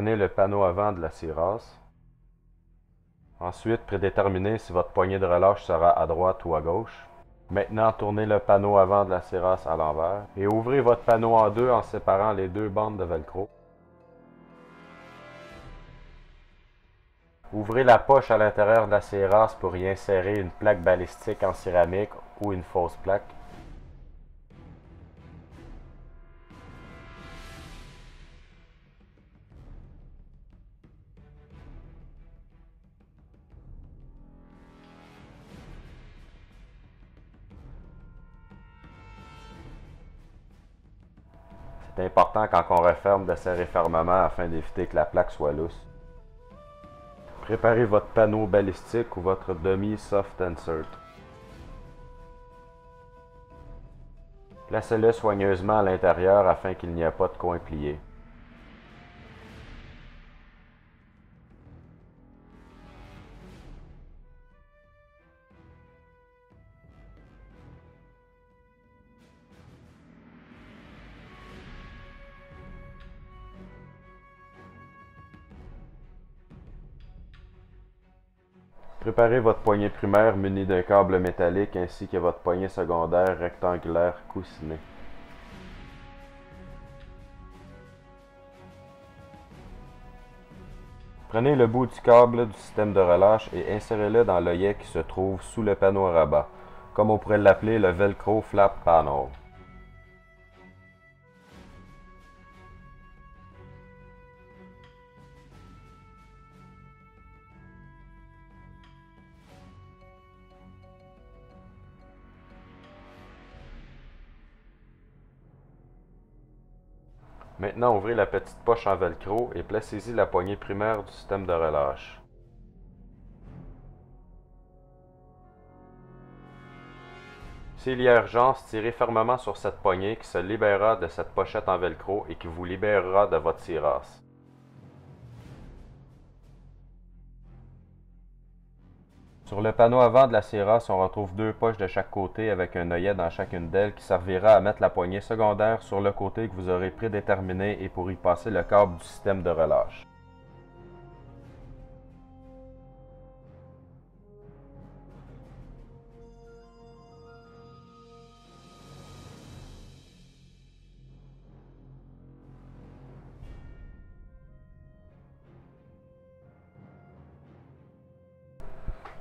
Prenez le panneau avant de la cirasse. Ensuite, prédéterminez si votre poignée de relâche sera à droite ou à gauche. Maintenant, tournez le panneau avant de la cirasse à l'envers et ouvrez votre panneau en deux en séparant les deux bandes de velcro. Ouvrez la poche à l'intérieur de la cirasse pour y insérer une plaque balistique en céramique ou une fausse plaque. C'est important quand on referme de serrer fermement afin d'éviter que la plaque soit lousse. Préparez votre panneau balistique ou votre demi-soft insert. Placez-le soigneusement à l'intérieur afin qu'il n'y ait pas de coin plié. Préparez votre poignée primaire munie d'un câble métallique ainsi que votre poignée secondaire rectangulaire coussinée. Prenez le bout du câble du système de relâche et insérez-le dans l'œillet qui se trouve sous le panneau à rabat, comme on pourrait l'appeler le Velcro Flap Panel. Maintenant, ouvrez la petite poche en velcro et placez-y la poignée primaire du système de relâche. S'il y a urgence, tirez fermement sur cette poignée qui se libérera de cette pochette en velcro et qui vous libérera de votre tirasse. Sur le panneau avant de la cirasse, on retrouve deux poches de chaque côté avec un œillet dans chacune d'elles qui servira à mettre la poignée secondaire sur le côté que vous aurez prédéterminé et pour y passer le câble du système de relâche.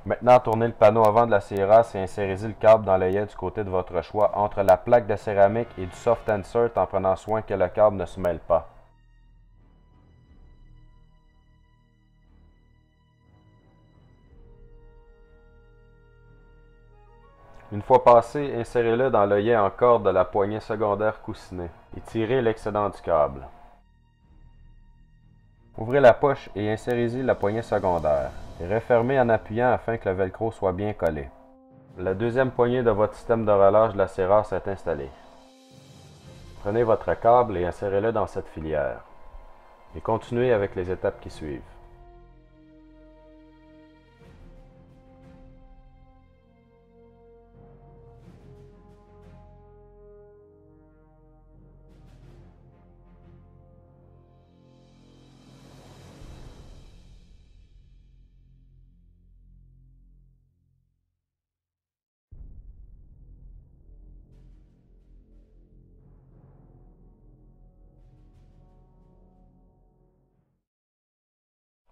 Maintenant, tournez le panneau avant de la cirasse et insérez-y le câble dans l'œillet du côté de votre choix entre la plaque de céramique et du soft insert en prenant soin que le câble ne se mêle pas. Une fois passé, insérez-le dans l'œillet en corde de la poignée secondaire coussinée et tirez l'excédent du câble. Ouvrez la poche et insérez-y la poignée secondaire et refermez en appuyant afin que le velcro soit bien collé. La deuxième poignée de votre système de relâche de la serrasse est installée. Prenez votre câble et insérez-le dans cette filière. Et continuez avec les étapes qui suivent.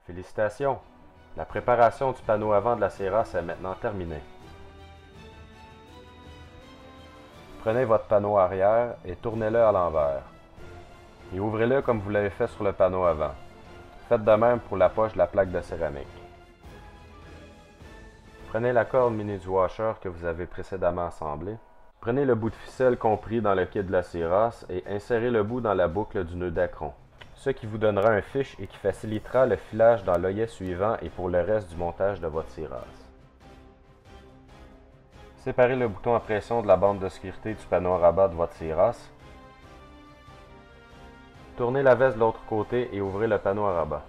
Félicitations! La préparation du panneau avant de la serrasse est maintenant terminée. Prenez votre panneau arrière et tournez-le à l'envers. Et ouvrez-le comme vous l'avez fait sur le panneau avant. Faites de même pour la poche de la plaque de céramique. Prenez la corde mini du washer que vous avez précédemment assemblée. Prenez le bout de ficelle compris dans le kit de la serrasse et insérez le bout dans la boucle du nœud d'acron ce qui vous donnera un fiche et qui facilitera le filage dans l'œillet suivant et pour le reste du montage de votre tirasse. Séparez le bouton à pression de la bande de sécurité du panneau à rabat de votre tirasse. Tournez la veste de l'autre côté et ouvrez le panneau à rabat.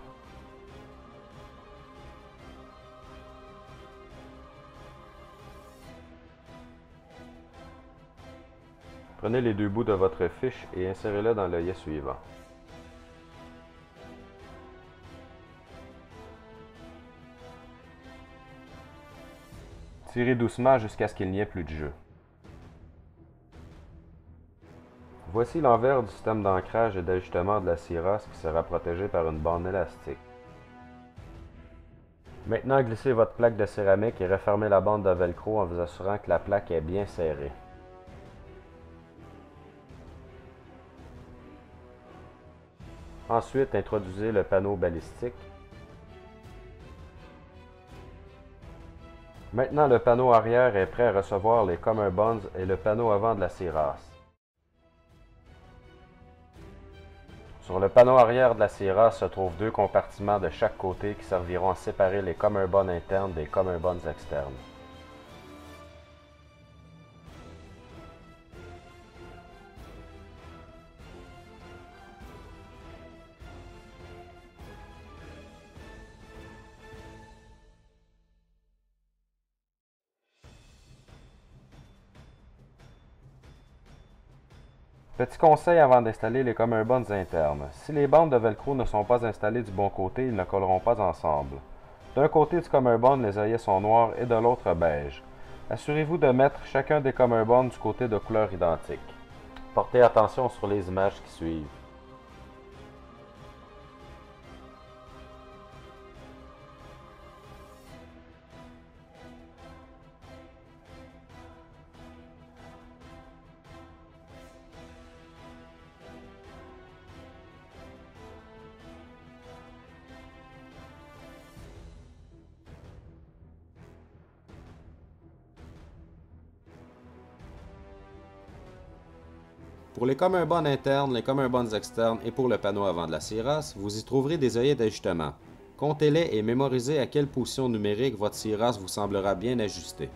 Prenez les deux bouts de votre fiche et insérez-le dans l'œillet suivant. Tirez doucement jusqu'à ce qu'il n'y ait plus de jeu. Voici l'envers du système d'ancrage et d'ajustement de la Siras qui sera protégé par une bande élastique. Maintenant, glissez votre plaque de céramique et refermez la bande de velcro en vous assurant que la plaque est bien serrée. Ensuite, introduisez le panneau balistique. Maintenant, le panneau arrière est prêt à recevoir les Comer Bonds et le panneau avant de la Siras. Sur le panneau arrière de la Sierra se trouvent deux compartiments de chaque côté qui serviront à séparer les Bonds internes des Bonds externes. Petit conseil avant d'installer les bonds internes. Si les bandes de velcro ne sont pas installées du bon côté, ils ne colleront pas ensemble. D'un côté du bond, les œillets sont noirs et de l'autre beige. Assurez-vous de mettre chacun des bonds du côté de couleur identique. Portez attention sur les images qui suivent. Pour les communs internes, les communs externes et pour le panneau avant de la Siras, vous y trouverez des œillets d'ajustement. Comptez-les et mémorisez à quelle position numérique votre Siras vous semblera bien ajusté.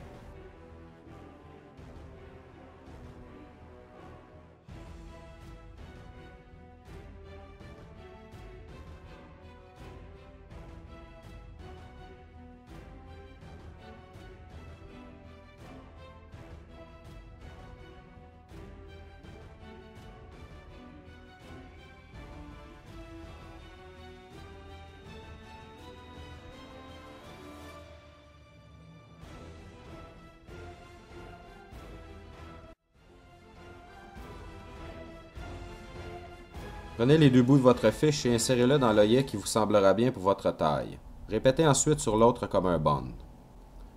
Prenez les deux bouts de votre fiche et insérez-le dans l'œillet qui vous semblera bien pour votre taille. Répétez ensuite sur l'autre comme un bond.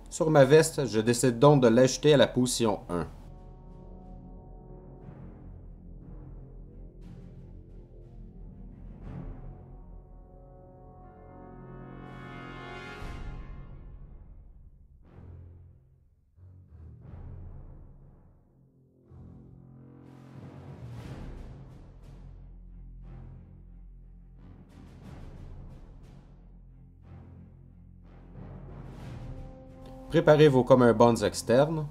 Sur ma veste, je décide donc de l'ajouter à la position 1. Préparez vos communs bonds externes.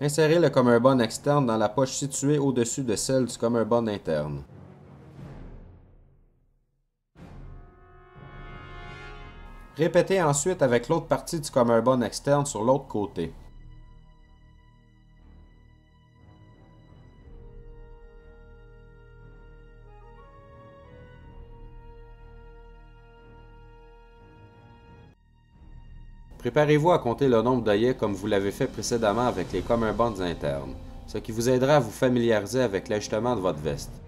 Insérez le commun bond externe dans la poche située au-dessus de celle du commun bond interne. Répétez ensuite avec l'autre partie du bon externe sur l'autre côté. Préparez-vous à compter le nombre d'œillets comme vous l'avez fait précédemment avec les communs bonds internes, ce qui vous aidera à vous familiariser avec l'ajustement de votre veste.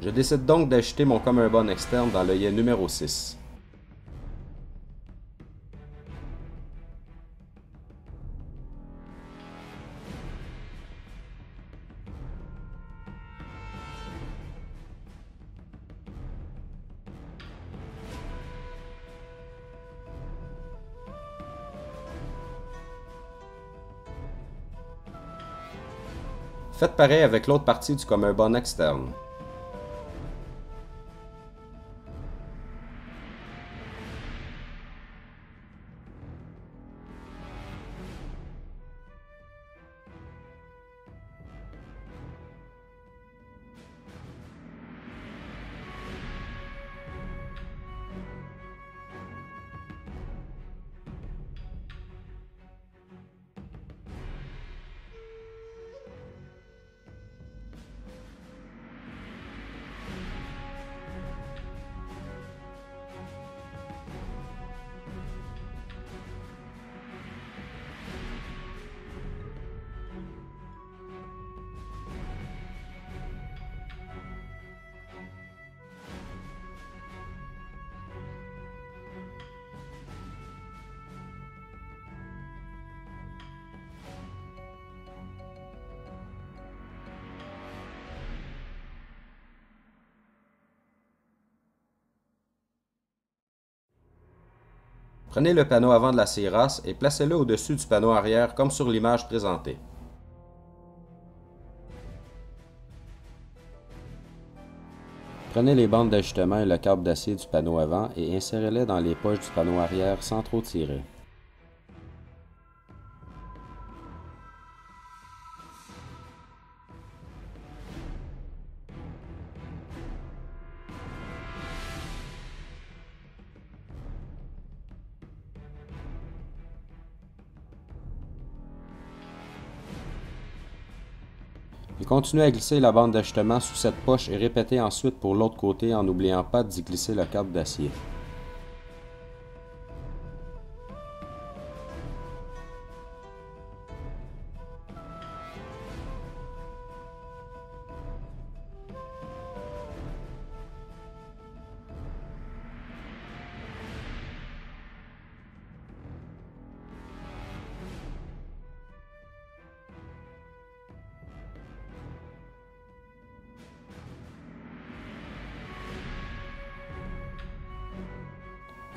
Je décide donc d'ajouter mon bon externe dans l'œillet numéro 6. Faites pareil avec l'autre partie du commun externe. Prenez le panneau avant de la CIRAS et placez-le au-dessus du panneau arrière comme sur l'image présentée. Prenez les bandes d'ajustement et le câble d'acier du panneau avant et insérez-les dans les poches du panneau arrière sans trop tirer. Continuez à glisser la bande d'ajustement sous cette poche et répétez ensuite pour l'autre côté en n'oubliant pas d'y glisser le câble d'acier.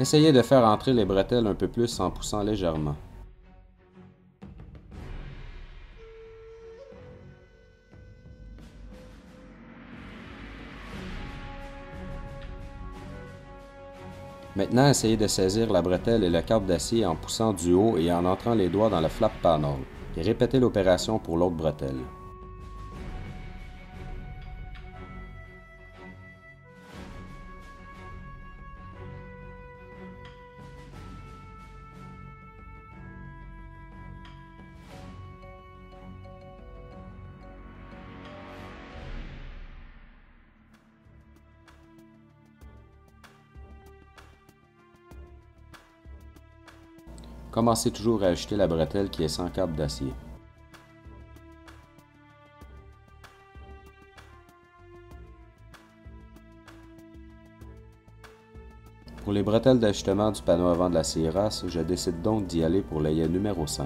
Essayez de faire entrer les bretelles un peu plus en poussant légèrement. Maintenant, essayez de saisir la bretelle et le câble d'acier en poussant du haut et en entrant les doigts dans le flap panel, et répétez l'opération pour l'autre bretelle. Commencez toujours à ajouter la bretelle qui est sans câble d'acier. Pour les bretelles d'ajustement du panneau avant de la CIRAS, je décide donc d'y aller pour l'œillet numéro 5.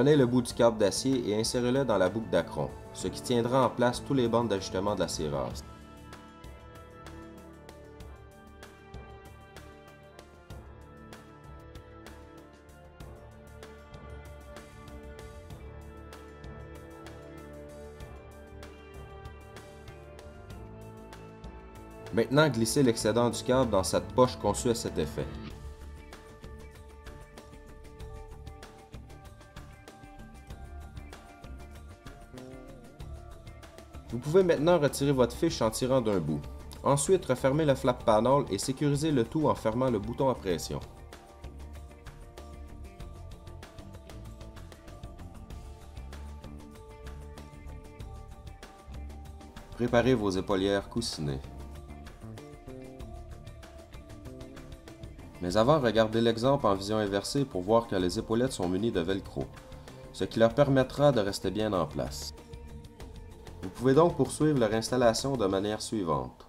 Prenez le bout du câble d'acier et insérez-le dans la boucle d'acron, ce qui tiendra en place tous les bandes d'ajustement de la serrasse. Maintenant, glissez l'excédent du câble dans cette poche conçue à cet effet. Vous pouvez maintenant retirer votre fiche en tirant d'un bout. Ensuite, refermez le flap panel et sécurisez le tout en fermant le bouton à pression. Préparez vos épaulières coussinées. Mais avant, regardez l'exemple en vision inversée pour voir que les épaulettes sont munies de velcro, ce qui leur permettra de rester bien en place. Vous pouvez donc poursuivre leur installation de manière suivante.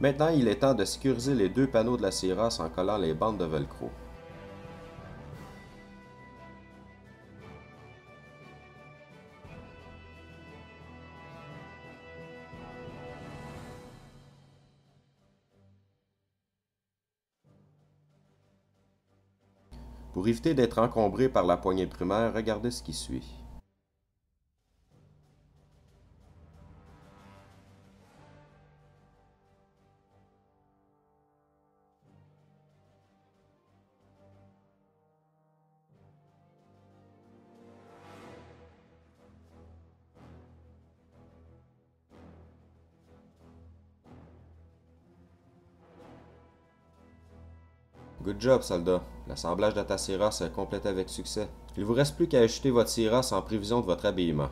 Maintenant, il est temps de sécuriser les deux panneaux de la serrasse en collant les bandes de velcro. Pour éviter d'être encombré par la poignée primaire, regardez ce qui suit. Good job, soldat. L'assemblage de ta serrasse est complété avec succès. Il vous reste plus qu'à acheter votre serrasse en prévision de votre habillement.